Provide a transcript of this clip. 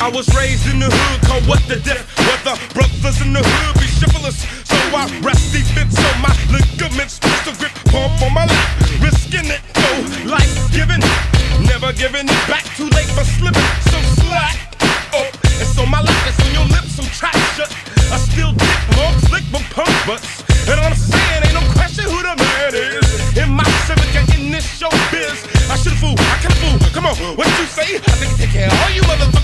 I was raised in the hood, called what the death. What the brothers in the hood be shiftless. So I rest defense on my ligaments, pistol grip, pump on my lap, risking it, though, life giving, never giving it back. Too late for slipping, so slack. Oh, it's on my lap, it's on your lips, some track shut. I still dip, long slick, but punk butts. And I'm saying, ain't no question who the man is. In my civic and in this show biz, I should fool, I can fool. Come on, what you say? I think take care of all you motherfuckers,